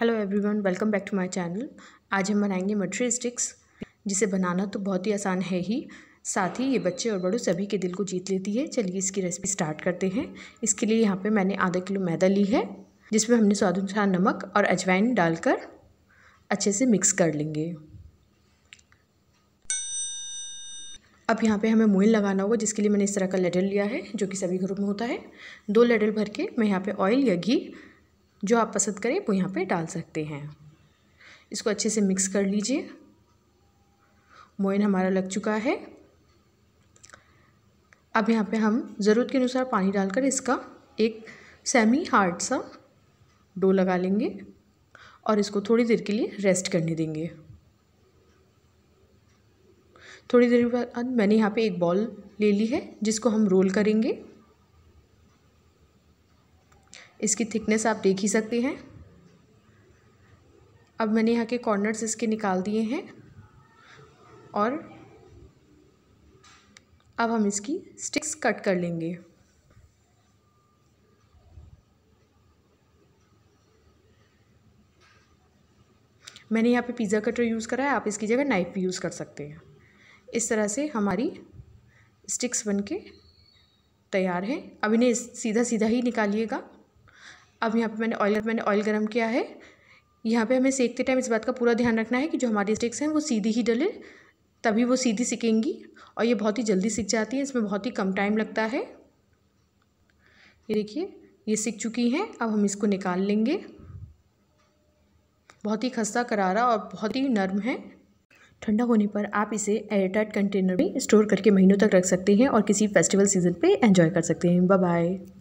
Hello everyone welcome back to my channel आज हम बनाएँगे मटरी स्टिक्स जिसे बनाना तो बहुत ही आसान है ही। साथ ही ये बच्चे और बड़ों सभी के दिल को जीत लेती है। चलिए इसकी रेसिपी स्टार्ट करते हैं। इसके लिए यहाँ पे मैंने आधा किलो मैदा ली है, जिसमें हमने स्वाद अनुसार नमक और अजवाइन डालकर अच्छे से मिक्स कर लेंगे। अब यहाँ पे हमें मोइन लगाना होगा, जिसके लिए मैंने इस तरह का लेडल लिया है, जो कि सभी घरों में होता है। दो लेडल भर के मैं यहाँ पे ऑयल या घी जो आप पसंद करें वो यहाँ पे डाल सकते हैं। इसको अच्छे से मिक्स कर लीजिए। मोइन हमारा लग चुका है। अब यहाँ पे हम ज़रूरत के अनुसार पानी डालकर इसका एक सेमी हार्ड सा डो लगा लेंगे और इसको थोड़ी देर के लिए रेस्ट करने देंगे। थोड़ी देर बाद मैंने यहाँ पे एक बॉल ले ली है जिसको हम रोल करेंगे। इसकी थिकनेस आप देख ही सकते हैं। अब मैंने यहाँ के कॉर्नर्स इसके निकाल दिए हैं और अब हम इसकी स्टिक्स कट कर लेंगे। मैंने यहाँ पे पिज़्ज़ा कटर यूज़ करा है, आप इसकी जगह नाइफ़ भी यूज़ कर सकते हैं। इस तरह से हमारी स्टिक्स बन के तैयार है। अब इन्हें सीधा सीधा ही निकालिएगा। अब यहाँ पे मैंने ऑयल मैंने ऑयल गर्म किया है। यहाँ पे हमें सेकते टाइम इस बात का पूरा ध्यान रखना है कि जो हमारी स्टिक्स हैं, वो सीधी ही डले, तभी वो सीधी सिकेंगी और ये बहुत ही जल्दी सीख जाती है, इसमें बहुत ही कम टाइम लगता है। ये देखिए, ये सीख चुकी हैं, अब हम इसको निकाल लेंगे। बहुत ही खस्ता करारा और बहुत ही नर्म है। ठंडा होने पर आप इसे एयरटाइट कंटेनर में स्टोर करके महीनों तक रख सकते हैं और किसी फेस्टिवल सीज़न पे एंजॉय कर सकते हैं। Bye bye